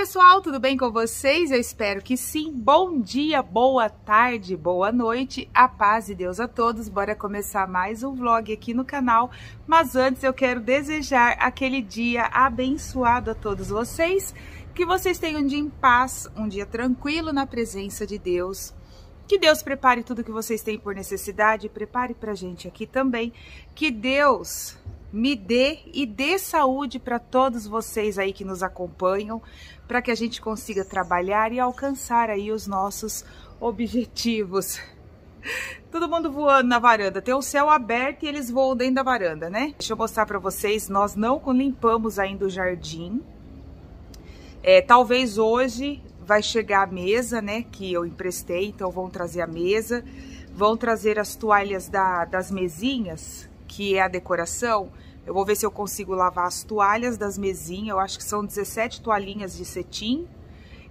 pessoal, tudo bem com vocês? Eu espero que sim. Bom dia, boa tarde, boa noite, a paz e Deus a todos. Bora começar mais um vlog aqui no canal. Mas antes eu quero desejar aquele dia abençoado a todos vocês. Que vocês tenham um dia em paz, um dia tranquilo na presença de Deus. Que Deus prepare tudo que vocês têm por necessidade, prepare pra gente aqui também. Que Deus me dê e dê saúde para todos vocês aí que nos acompanham, para que a gente consiga trabalhar e alcançar aí os nossos objetivos. Todo mundo voando na varanda, tem o céu aberto e eles voam dentro da varanda, né? Deixa eu mostrar para vocês, nós não limpamos ainda o jardim. É, talvez hoje vai chegar a mesa, né, que eu emprestei, então vão trazer a mesa, vão trazer as toalhas da, das mesinhas, que é a decoração, eu vou ver se eu consigo lavar as toalhas das mesinhas, eu acho que são 17 toalhinhas de cetim.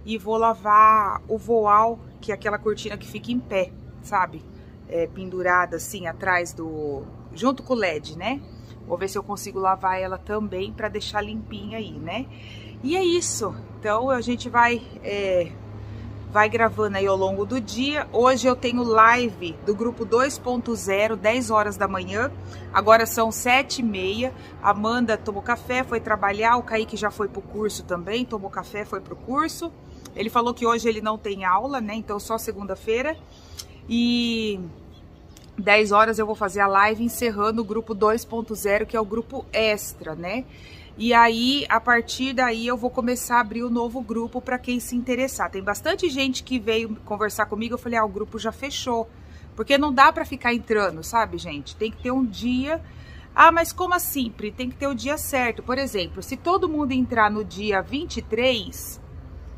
E vou lavar o voal, que é aquela cortina que fica em pé, sabe? É, pendurada assim atrás do... junto com o LED, né? Vou ver se eu consigo lavar ela também para deixar limpinha aí, né? E é isso. Então a gente vai é, vai gravando aí ao longo do dia. Hoje eu tenho live do grupo 2.0, 10 horas da manhã. Agora são 7 e meia. Amanda tomou café, foi trabalhar. O Kaique já foi pro curso também, tomou café, foi pro curso. Ele falou que hoje ele não tem aula, né? Então só segunda-feira. E 10 horas eu vou fazer a live encerrando o grupo 2.0, que é o grupo extra, né? E aí, a partir daí, eu vou começar a abrir o um novo grupo para quem se interessar. Tem bastante gente que veio conversar comigo, eu falei, ah, o grupo já fechou. Porque não dá para ficar entrando, sabe, gente? Tem que ter um dia... Ah, mas como assim, Pri? Tem que ter o dia certo. Por exemplo, se todo mundo entrar no dia 23,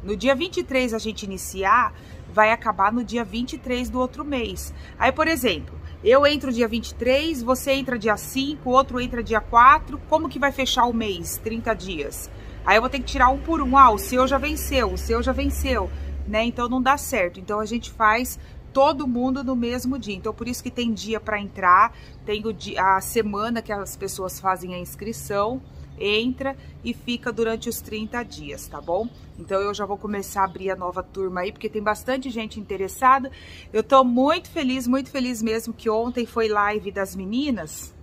no dia 23 a gente iniciar, vai acabar no dia 23 do outro mês. Aí, por exemplo, eu entro dia 23, você entra dia 5, outro entra dia 4. Como que vai fechar o mês? 30 dias. Aí eu vou ter que tirar um por um. Ah, o seu já venceu, o seu já venceu, né? Então não dá certo. Então a gente faz todo mundo no mesmo dia. Então por isso que tem dia para entrar, tem dia, a semana que as pessoas fazem a inscrição entra e fica durante os 30 dias, tá bom? Então eu já vou começar a abrir a nova turma aí, porque tem bastante gente interessada. Eu tô muito feliz, muito feliz mesmo que ontem foi live das meninas,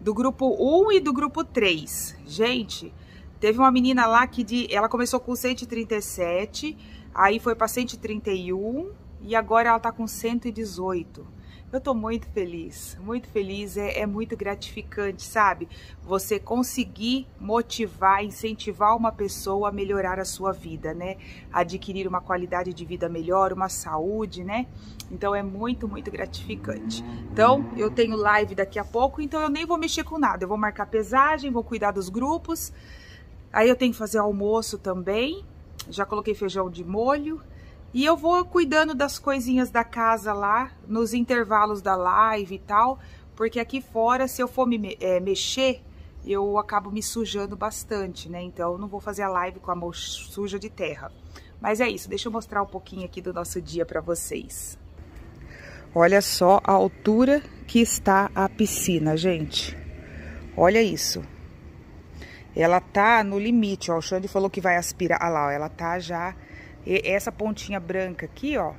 do grupo 1 e do grupo 3. Gente, teve uma menina lá que de, ela começou com 137, aí foi para 131 e agora ela tá com 118. Eu tô muito feliz, muito feliz, é, é, muito gratificante, sabe? Você conseguir motivar, incentivar uma pessoa a melhorar a sua vida, né? Adquirir uma qualidade de vida melhor, uma saúde, né? Então é muito, muito gratificante. Então, eu tenho live daqui a pouco, então eu nem vou mexer com nada. Eu vou marcar pesagem, vou cuidar dos grupos. Aí eu tenho que fazer almoço também. Já coloquei feijão de molho. E eu vou cuidando das coisinhas da casa lá, nos intervalos da live e tal, porque aqui fora, se eu for me é, mexer, eu acabo me sujando bastante, né? Então, eu não vou fazer a live com a mão suja de terra. Mas é isso, deixa eu mostrar um pouquinho aqui do nosso dia para vocês. Olha só a altura que está a piscina, gente. Olha isso. Ela tá no limite, ó. O Xande falou que vai aspirar. Olha lá, ó, ela tá já essa pontinha branca aqui, ó,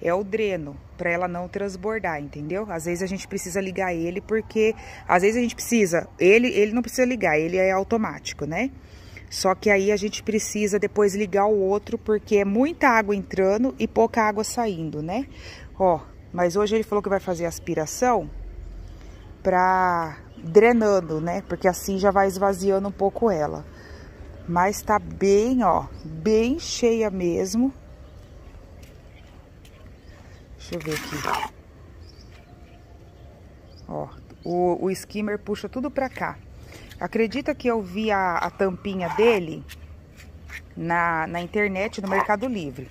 é o dreno, para ela não transbordar, entendeu? Às vezes a gente precisa ligar ele porque às vezes a gente precisa, ele ele não precisa ligar, ele é automático, né? Só que aí a gente precisa depois ligar o outro porque é muita água entrando e pouca água saindo, né? Ó, mas hoje ele falou que vai fazer aspiração para drenando, né? Porque assim já vai esvaziando um pouco ela. Mas tá bem, ó, bem cheia mesmo. Deixa eu ver aqui. Ó, o, o skimmer puxa tudo pra cá. Acredita que eu vi a, a tampinha dele na, na internet, no Mercado Livre.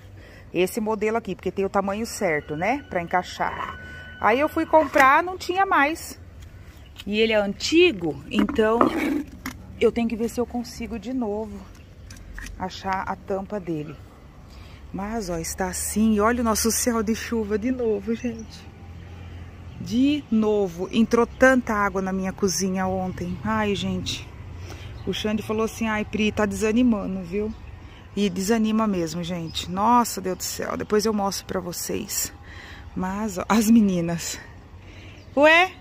Esse modelo aqui, porque tem o tamanho certo, né? Pra encaixar. Aí eu fui comprar, não tinha mais. E ele é antigo, então eu tenho que ver se eu consigo de novo achar a tampa dele. Mas, ó, está assim. Olha o nosso céu de chuva de novo, gente. De novo. Entrou tanta água na minha cozinha ontem. Ai, gente. O Xande falou assim, ai, Pri, tá desanimando, viu? E desanima mesmo, gente. Nossa, Deus do céu. Depois eu mostro pra vocês. Mas, ó, as meninas. Ué?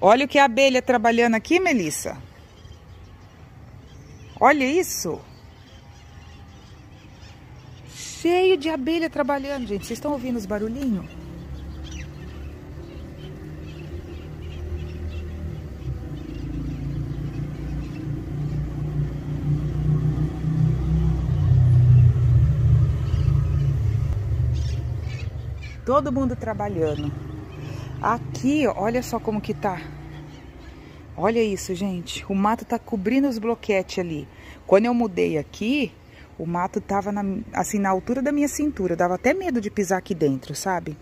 Olha o que a abelha trabalhando aqui, Melissa. Olha isso. Cheio de abelha trabalhando, gente. Vocês estão ouvindo os barulhinhos? Todo mundo trabalhando. Aqui, olha só como que tá. Olha isso, gente. O mato tá cobrindo os bloquetes ali. Quando eu mudei aqui, o mato tava na, assim na altura da minha cintura. Dava até medo de pisar aqui dentro, sabe?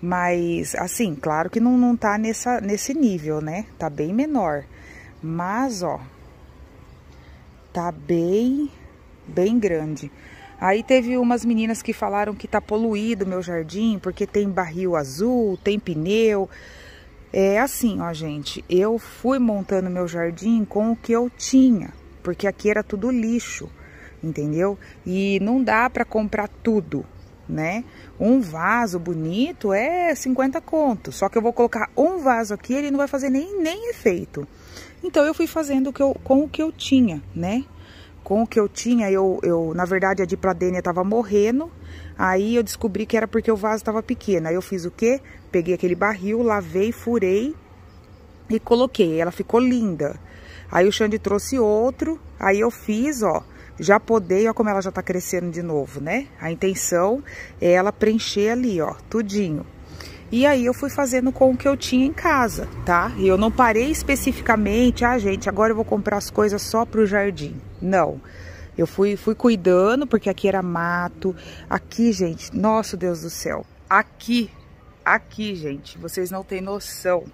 Mas, assim, claro que não, não tá nessa, nesse nível, né? Tá bem menor. Mas, ó, tá bem, bem grande. Aí teve umas meninas que falaram que tá poluído meu jardim, porque tem barril azul, tem pneu. É assim, ó, gente, eu fui montando meu jardim com o que eu tinha, porque aqui era tudo lixo, entendeu? E não dá para comprar tudo, né? Um vaso bonito é 50 contos, só que eu vou colocar um vaso aqui, ele não vai fazer nem, nem efeito. Então eu fui fazendo o que eu, com o que eu tinha, né? com o que eu tinha, eu, eu na verdade a dipladênia estava morrendo, aí eu descobri que era porque o vaso estava pequeno. Aí eu fiz o quê? Peguei aquele barril, lavei, furei e coloquei. Ela ficou linda. Aí o Xande trouxe outro, aí eu fiz, ó, já podei, ó como ela já tá crescendo de novo, né? A intenção é ela preencher ali, ó, tudinho. E aí eu fui fazendo com o que eu tinha em casa, tá? E eu não parei especificamente, ah, gente, agora eu vou comprar as coisas só pro jardim. Não. Eu fui, fui cuidando, porque aqui era mato. Aqui, gente, nosso Deus do céu. Aqui, aqui, gente, vocês não têm noção.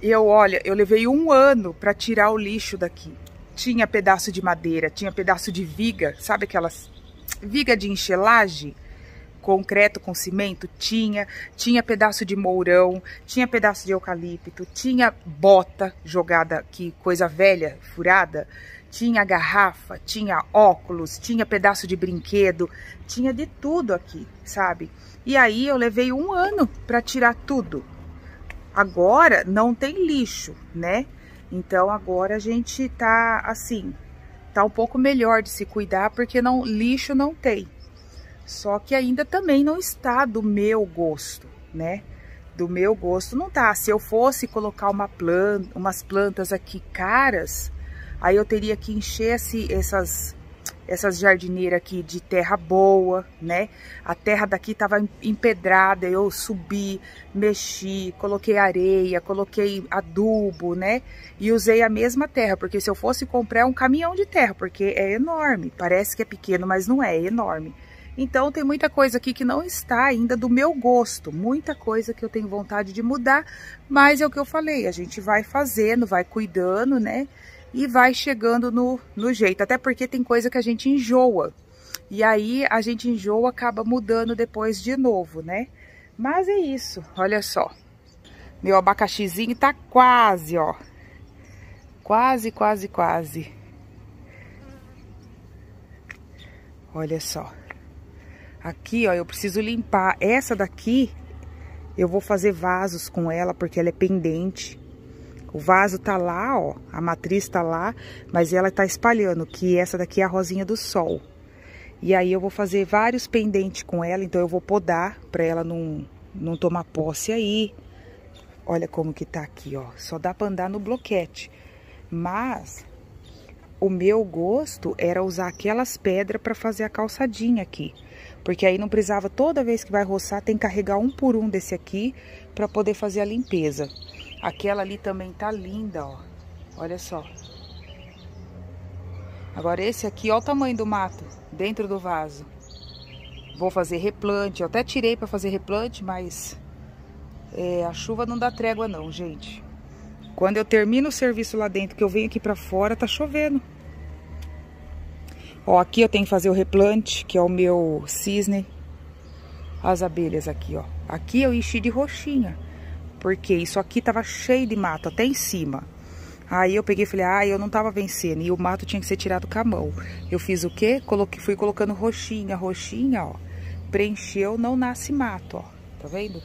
Eu, olha, eu levei um ano para tirar o lixo daqui. Tinha pedaço de madeira, tinha pedaço de viga, sabe aquelas viga de enxelagem? concreto com cimento? Tinha. Tinha pedaço de mourão, tinha pedaço de eucalipto, tinha bota jogada aqui, coisa velha, furada. Tinha garrafa, tinha óculos, tinha pedaço de brinquedo, tinha de tudo aqui, sabe? E aí eu levei um ano para tirar tudo. Agora não tem lixo, né? Então agora a gente tá assim, tá um pouco melhor de se cuidar porque não lixo não tem. Só que ainda também não está do meu gosto, né? Do meu gosto não tá. Se eu fosse colocar uma planta, umas plantas aqui caras, aí eu teria que encher essas essas jardineiras aqui de terra boa, né? A terra daqui tava empedrada, eu subi, mexi, coloquei areia, coloquei adubo, né? E usei a mesma terra, porque se eu fosse comprar um caminhão de terra, porque é enorme. Parece que é pequeno, mas não é, é enorme. Então tem muita coisa aqui que não está ainda do meu gosto, muita coisa que eu tenho vontade de mudar, mas é o que eu falei, a gente vai fazendo, vai cuidando, né? E vai chegando no, no jeito, até porque tem coisa que a gente enjoa. E aí a gente enjoa, acaba mudando depois de novo, né? Mas é isso, olha só. Meu abacaxizinho tá quase, ó. Quase, quase, quase. Olha só. Aqui, ó, eu preciso limpar. Essa daqui, eu vou fazer vasos com ela, porque ela é pendente. O vaso tá lá, ó, a matriz tá lá, mas ela tá espalhando, que essa daqui é a rosinha do sol. E aí eu vou fazer vários pendentes com ela, então eu vou podar pra ela não, não tomar posse aí. Olha como que tá aqui, ó. Só dá pra andar no bloquete. Mas o meu gosto era usar aquelas pedras para fazer a calçadinha aqui. Porque aí não precisava, toda vez que vai roçar, tem que carregar um por um desse aqui para poder fazer a limpeza. Aquela ali também tá linda, ó. Olha só. Agora esse aqui, ó o tamanho do mato dentro do vaso. Vou fazer replante. Eu até tirei para fazer replante, mas é, a chuva não dá trégua não, gente. Quando eu termino o serviço lá dentro, que eu venho aqui para fora, tá chovendo. Ó, aqui eu tenho que fazer o replante, que é o meu cisne. As abelhas aqui, ó. Aqui eu enchi de roxinha, porque isso aqui tava cheio de mato, até em cima. Aí eu peguei e falei, ah, eu não tava vencendo. E o mato tinha que ser tirado com a mão. Eu fiz o quê? Coloquei, fui colocando roxinha, roxinha, ó. Preencheu, não nasce mato, ó. Tá vendo?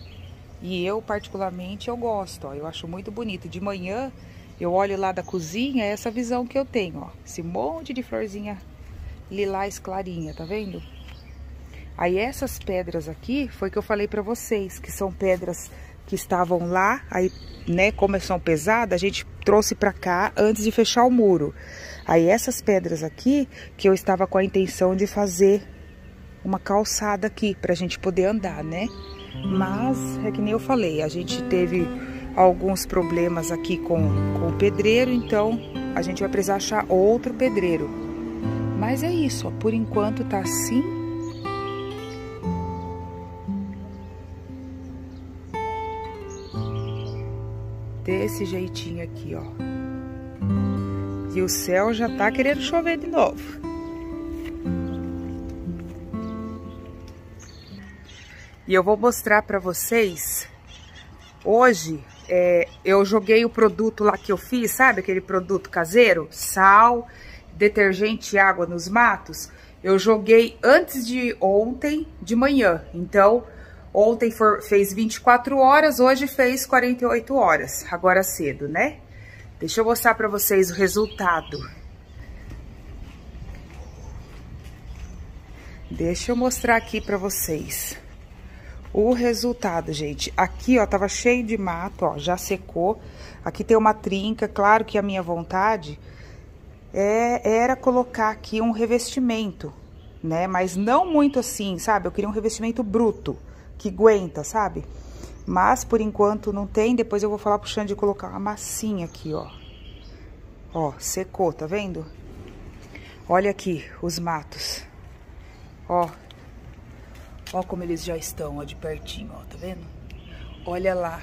E eu, particularmente, eu gosto, ó. Eu acho muito bonito. De manhã, eu olho lá da cozinha, é essa visão que eu tenho, ó. Esse monte de florzinha lilás clarinha, tá vendo? Aí essas pedras aqui, foi que eu falei pra vocês, que são pedras que estavam lá, aí, né, como são pesadas, a gente trouxe pra cá antes de fechar o muro. Aí essas pedras aqui, que eu estava com a intenção de fazer uma calçada aqui, pra gente poder andar, né? Mas, é que nem eu falei, a gente teve alguns problemas aqui com, com o pedreiro, então a gente vai precisar achar outro pedreiro. Mas é isso, ó, por enquanto tá assim. Desse jeitinho aqui, ó. E o céu já tá querendo chover de novo. E eu vou mostrar pra vocês hoje é, eu joguei o produto lá que eu fiz, sabe? Aquele produto caseiro, sal, detergente e água nos matos. Eu joguei antes de ontem, de manhã. Então, ontem for, fez 24 horas, hoje fez 48 horas, agora cedo, né? Deixa eu mostrar pra vocês o resultado. Deixa eu mostrar aqui pra vocês o resultado, gente. Aqui, ó, tava cheio de mato, ó, já secou. Aqui tem uma trinca, claro que a minha vontade é, era colocar aqui um revestimento, né? Mas não muito assim, sabe? Eu queria um revestimento bruto, que aguenta, sabe? Mas, por enquanto, não tem. Depois eu vou falar pro Xande de colocar uma massinha aqui, ó. Ó, secou, tá vendo? Olha aqui os matos. Ó, Ó como eles já estão, ó, de pertinho, ó, tá vendo? Olha lá,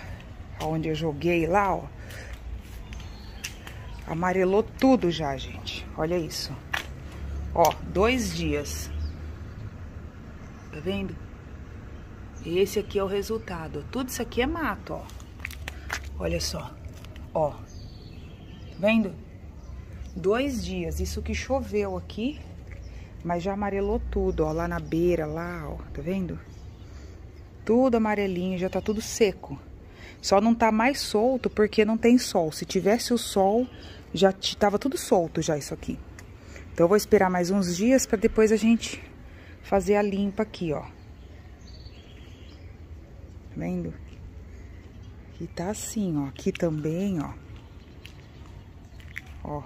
onde eu joguei lá, ó. Amarelou tudo já, gente. Olha isso. Ó, dois dias. Tá vendo? Esse aqui é o resultado. Tudo isso aqui é mato, ó. Olha só. Ó. Tá vendo? Dois dias. Isso que choveu aqui. Mas já amarelou tudo, ó, lá na beira, lá, ó, tá vendo? Tudo amarelinho, já tá tudo seco. Só não tá mais solto porque não tem sol. Se tivesse o sol, já tava tudo solto já isso aqui. Então eu vou esperar mais uns dias para depois a gente fazer a limpa aqui, ó. Tá vendo? E tá assim, ó. Aqui também, ó. Ó.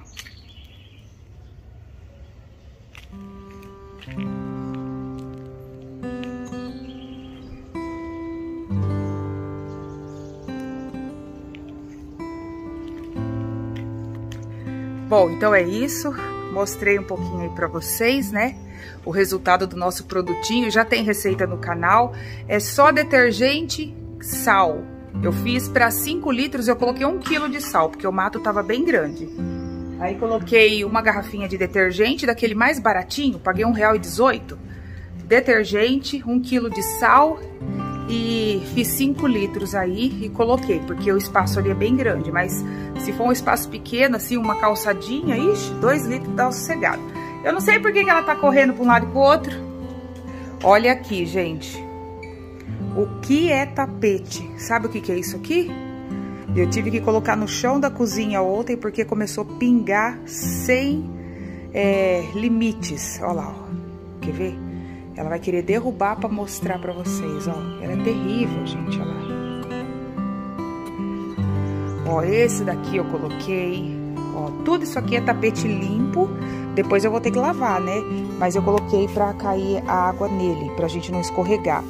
Bom, então é isso. Mostrei um pouquinho aí pra vocês, né? O resultado do nosso produtinho. Já tem receita no canal. É só detergente, sal. Eu fiz para 5 litros, eu coloquei 1 kg de sal, porque o mato tava bem grande. Aí coloquei uma garrafinha de detergente, daquele mais baratinho, paguei R$1,18. Detergente, 1 kg de sal e fiz 5 litros aí e coloquei, porque o espaço ali é bem grande, mas se for um espaço pequeno, assim, uma calçadinha, ixi, 2 litros dá sossegado. Eu não sei por que, que ela tá correndo para um lado e pro outro. Olha aqui, gente. O que é tapete? Sabe o que, que é isso aqui? Eu tive que colocar no chão da cozinha ontem porque começou a pingar sem é, limites. Olha lá, ó. Quer ver? Ela vai querer derrubar para mostrar para vocês, ó. Ela é terrível, gente, olha lá. Ó, esse daqui eu coloquei. Ó, tudo isso aqui é tapete limpo. Depois eu vou ter que lavar, né? Mas eu coloquei pra cair a água nele, pra gente não escorregar.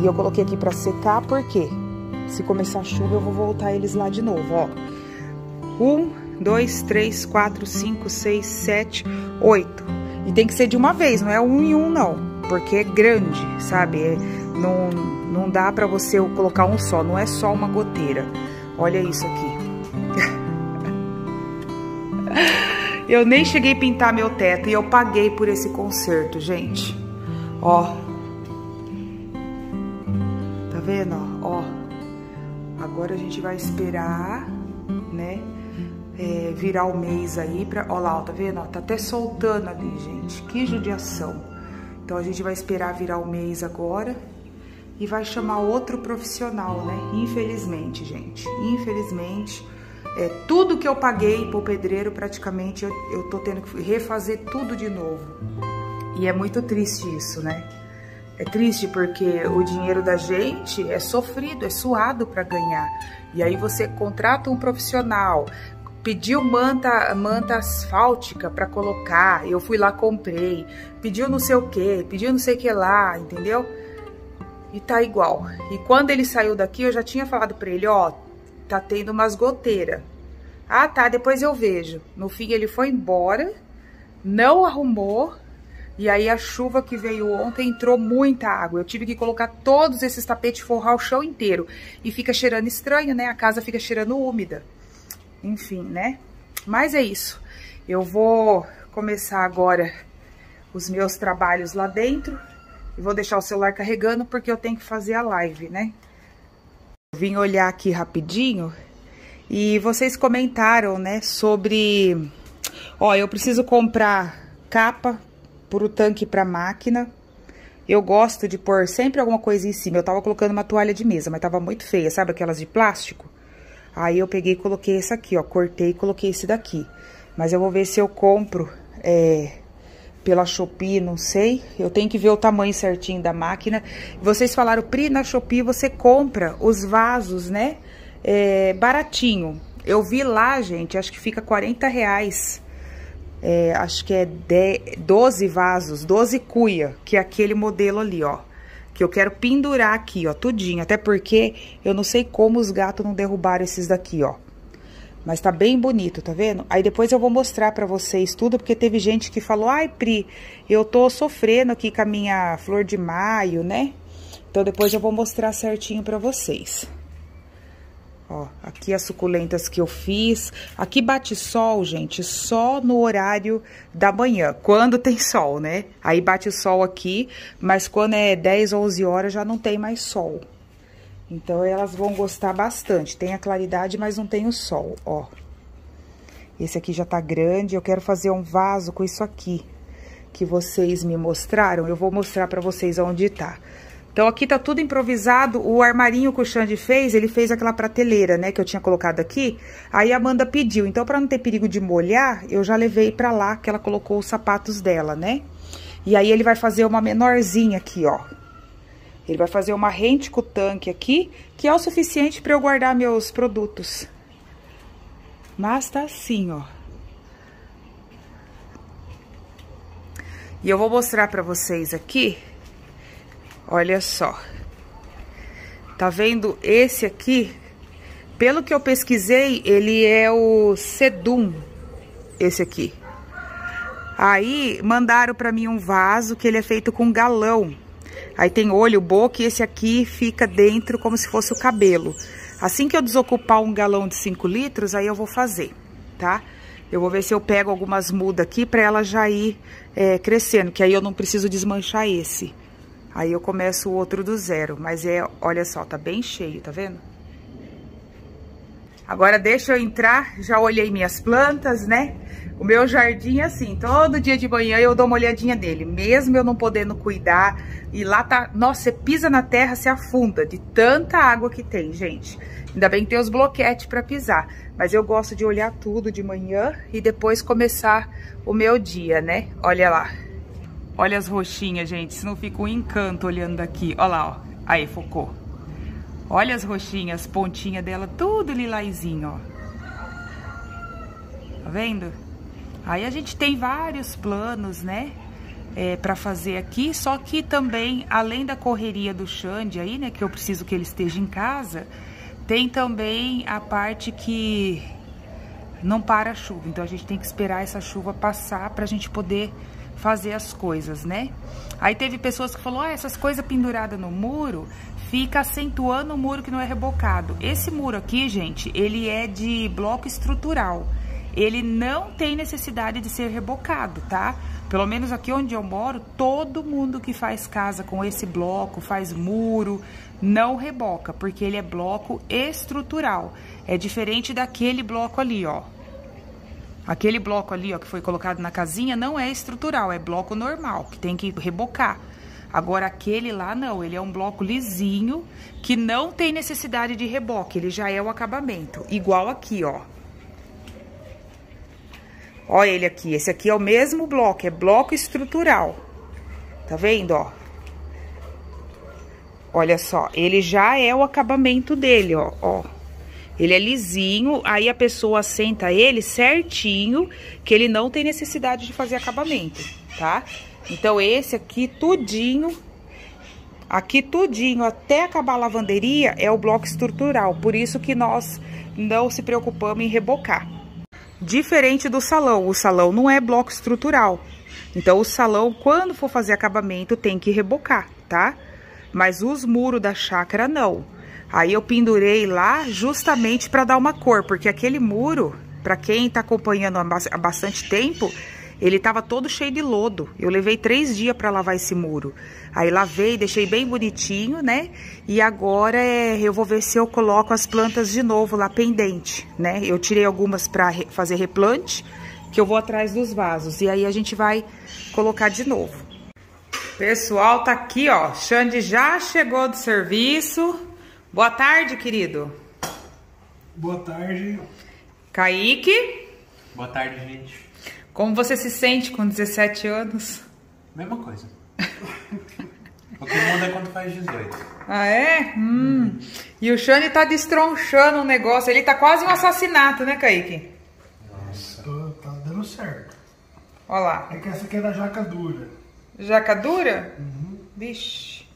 E eu coloquei aqui pra secar, porque se começar a chuva eu vou voltar eles lá de novo, ó. Um, dois, três, quatro, cinco, seis, sete, oito. E tem que ser de uma vez, não é um em um, não porque é grande, sabe? É, não, não dá pra você colocar um só, não é só uma goteira. Olha isso aqui. Eu nem cheguei a pintar meu teto e eu paguei por esse conserto, gente. Ó. Tá vendo, ó? Agora a gente vai esperar, né? É, virar o mês aí pra... Ó lá, ó, tá vendo? Ó, tá até soltando ali, gente. Que judiação. Então a gente vai esperar virar o mês agora e vai chamar outro profissional, né? Infelizmente, gente. Infelizmente, é, tudo que eu paguei pro pedreiro, praticamente, eu, tô tendo que refazer tudo de novo. E é muito triste isso, né? É triste porque o dinheiro da gente é sofrido, é suado para ganhar. E aí você contrata um profissional, pediu manta, manta asfáltica para colocar, eu fui lá comprei, pediu não sei o que, pediu não sei o que lá, entendeu? E tá igual. E quando ele saiu daqui, eu já tinha falado para ele, ó, tá tendo umas goteiras. Ah, tá, depois eu vejo. No fim ele foi embora, não arrumou, e aí a chuva que veio ontem entrou muita água. Eu tive que colocar todos esses tapetes forrar o chão inteiro. E fica cheirando estranho, né? A casa fica cheirando úmida. Enfim, né? Mas é isso. Eu vou começar agora os meus trabalhos lá dentro. E vou deixar o celular carregando porque eu tenho que fazer a live, né? Vim olhar aqui rapidinho e vocês comentaram, né, sobre... Ó, eu preciso comprar capa pro tanque pra máquina. Eu gosto de pôr sempre alguma coisa em cima. Eu tava colocando uma toalha de mesa, mas tava muito feia, sabe aquelas de plástico? Aí eu peguei e coloquei esse aqui, ó. Cortei e coloquei esse daqui. Mas eu vou ver se eu compro é, pela Shopee, não sei. Eu tenho que ver o tamanho certinho da máquina. Vocês falaram, Pri, na Shopee você compra os vasos, né? É, baratinho. Eu vi lá, gente, acho que fica 40 reais. É, acho que é 10, 12 vasos, 12 cuia, que é aquele modelo ali, ó que eu quero pendurar aqui, ó, tudinho. Até porque eu não sei como os gatos não derrubaram esses daqui, ó. Mas tá bem bonito, tá vendo? Aí depois eu vou mostrar pra vocês tudo, porque teve gente que falou, ai, Pri, eu tô sofrendo aqui com a minha flor de maio, né? Então depois eu vou mostrar certinho pra vocês. Ó, aqui as suculentas que eu fiz. Aqui bate sol, gente, só no horário da manhã, quando tem sol, né? Aí bate sol aqui, mas quando é 10, 11 horas já não tem mais sol. Então, elas vão gostar bastante. Tem a claridade, mas não tem o sol, ó. Esse aqui já tá grande, eu quero fazer um vaso com isso aqui, que vocês me mostraram. Eu vou mostrar pra vocês onde tá. Então, aqui tá tudo improvisado. O armarinho que o Xande fez, ele fez aquela prateleira, né, que eu tinha colocado aqui. Aí a Amanda pediu. Então, pra não ter perigo de molhar, eu já levei pra lá, que ela colocou os sapatos dela, né? E aí, ele vai fazer uma menorzinha aqui, ó. Ele vai fazer uma rente com o tanque aqui, que é o suficiente pra eu guardar meus produtos. Mas tá assim, ó. E eu vou mostrar pra vocês aqui Olha só. Tá vendo esse aqui? Pelo que eu pesquisei, ele é o Sedum, esse aqui. Aí, mandaram pra mim um vaso que ele é feito com galão. Aí tem olho, boca e esse aqui fica dentro como se fosse o cabelo. Assim que eu desocupar um galão de 5 litros, aí eu vou fazer, tá? Eu vou ver se eu pego algumas mudas aqui pra ela já ir é, crescendo, que aí eu não preciso desmanchar esse. Aí eu começo o outro do zero, mas é, olha só, tá bem cheio, tá vendo? Agora deixa eu entrar, já olhei minhas plantas, né? O meu jardim é assim, todo dia de manhã eu dou uma olhadinha nele, mesmo eu não podendo cuidar. E lá tá, nossa, você pisa na terra, se afunda de tanta água que tem, gente. Ainda bem que tem os bloquetes para pisar, mas eu gosto de olhar tudo de manhã e depois começar o meu dia, né? Olha lá. Olha as roxinhas, gente. Se não fica um encanto olhando daqui. Olha lá, ó. Aí, focou. Olha as roxinhas, pontinha dela, tudo lilazinho, ó. Tá vendo? Aí a gente tem vários planos, né? É, para fazer aqui, só que também, além da correria do Xande aí, né? Que eu preciso que ele esteja em casa, tem também a parte que não para a chuva. Então a gente tem que esperar essa chuva passar pra gente poder fazer as coisas, né? Aí teve pessoas que falou, ah, essas coisas penduradas no muro fica acentuando o muro que não é rebocado. Esse muro aqui, gente, ele é de bloco estrutural. Ele não tem necessidade de ser rebocado, tá? Pelo menos aqui onde eu moro, todo mundo que faz casa com esse bloco, faz muro, não reboca, porque ele é bloco estrutural. É diferente daquele bloco ali, ó. Aquele bloco ali, ó, que foi colocado na casinha, não é estrutural, é bloco normal, que tem que rebocar. Agora, aquele lá não, ele é um bloco lisinho, que não tem necessidade de reboque, ele já é o acabamento. Igual aqui, ó. Ó ele aqui, esse aqui é o mesmo bloco, é bloco estrutural. Tá vendo, ó? Olha só, ele já é o acabamento dele, ó, ó. Ele é lisinho, aí a pessoa senta ele certinho, que ele não tem necessidade de fazer acabamento, tá? Então, esse aqui, tudinho, aqui tudinho, até acabar a lavanderia, é o bloco estrutural. Por isso que nós não se preocupamos em rebocar. Diferente do salão, o salão não é bloco estrutural. Então, o salão, quando for fazer acabamento, tem que rebocar, tá? Mas os muros da chácara, não. Aí eu pendurei lá justamente para dar uma cor, porque aquele muro, para quem tá acompanhando há bastante tempo, ele tava todo cheio de lodo. Eu levei três dias para lavar esse muro. Aí lavei, deixei bem bonitinho, né? E agora é, eu vou ver se eu coloco as plantas de novo lá pendente, né? Eu tirei algumas para re fazer replante, que eu vou atrás dos vasos. E aí a gente vai colocar de novo. Pessoal, tá aqui, ó. Xande já chegou do serviço. Boa tarde, querido. Boa tarde. Kaique. Boa tarde, gente. Como você se sente com 17 anos? Mesma coisa. o que muda é quando faz 18. Ah, é? Hum. E o Xande tá destronchando um negócio. Ele tá quase um assassinato, né, Kaique? Nossa. Tô, tá dando certo. Olha lá. É que essa aqui é da jaca dura. Jaca dura? Uhum. Vixe.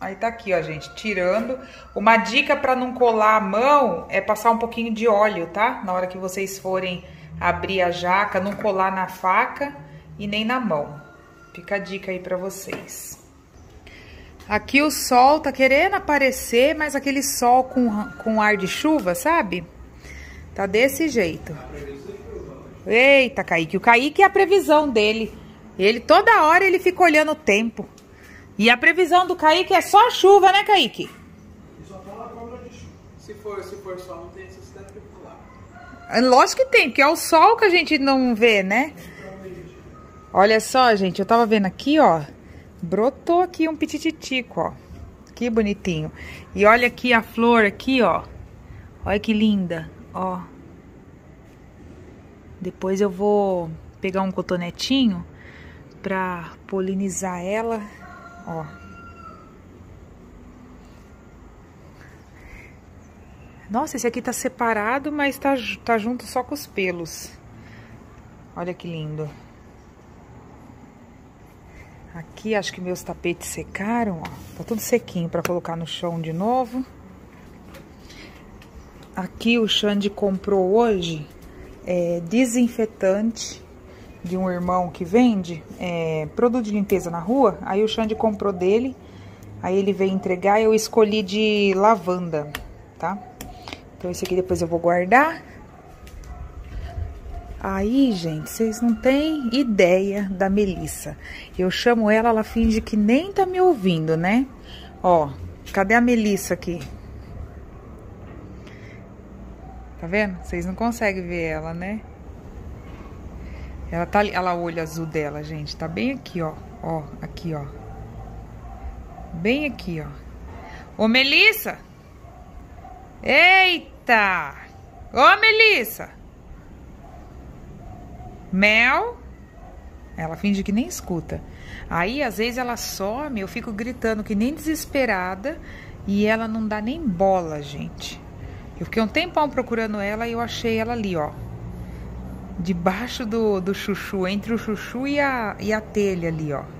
Aí tá aqui, ó, gente, tirando. Uma dica para não colar a mão é passar um pouquinho de óleo, tá? Na hora que vocês forem abrir a jaca, não colar na faca e nem na mão. Fica a dica aí para vocês. Aqui o sol tá querendo aparecer, mas aquele sol com, com ar de chuva, sabe? Tá desse jeito. Eita, Kaique. O Kaique é a previsão dele. Ele, toda hora, ele fica olhando o tempo. E a previsão do Kaique é só chuva, né, Kaique? Chuva. Se for, se for sol, não tem necessidade de falar. É, lógico que tem, porque é o sol que a gente não vê, né? Olha só, gente, eu tava vendo aqui, ó. Brotou aqui um pitititico, ó. Que bonitinho. E olha aqui a flor aqui, ó. Olha que linda, ó. Depois eu vou pegar um cotonetinho pra polinizar ela Ó. Nossa, esse aqui tá separado, mas tá, tá junto só com os pelos. Olha que lindo. Aqui, acho que meus tapetes secaram, ó. Tá tudo sequinho pra colocar no chão de novo. Aqui o Xande comprou hoje é, desinfetante de um irmão que vende é, produto de limpeza na rua. Aí o Xande comprou dele. Aí ele veio entregar. Eu escolhi de lavanda, tá? Então esse aqui depois eu vou guardar. Aí, gente, vocês não têm ideia da Melissa. Eu chamo ela, ela finge que nem tá me ouvindo, né? Ó, cadê a Melissa aqui? Tá vendo? Vocês não conseguem ver ela, né? Ela tá ali, olha o olho azul dela, gente. Tá bem aqui, ó. Ó, aqui, ó. Bem aqui, ó. Ô, Melissa! Eita! Ô, Melissa! Mel? Ela finge que nem escuta. Aí, às vezes, ela some, eu fico gritando que nem desesperada e ela não dá nem bola, gente. Eu fiquei um tempão procurando ela e eu achei ela ali, ó debaixo do, do chuchu, entre o chuchu e a, e a telha ali, ó.